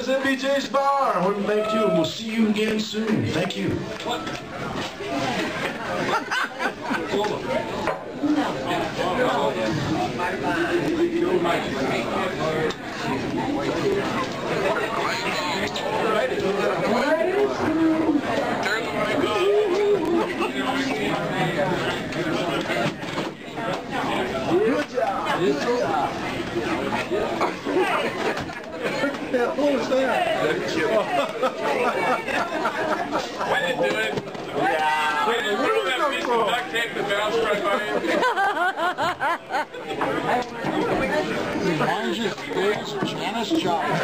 is MBJ's Bar. I want to thank you, and we'll see you again soon. Thank you. Yeah, what was that? I didn't do it. Yeah. I didn't throw that piece of duct tape that bounced right by him. Reminds you of Janis Joplin.